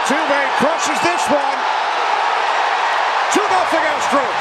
Altuve crushes this one. 2 0 Astros.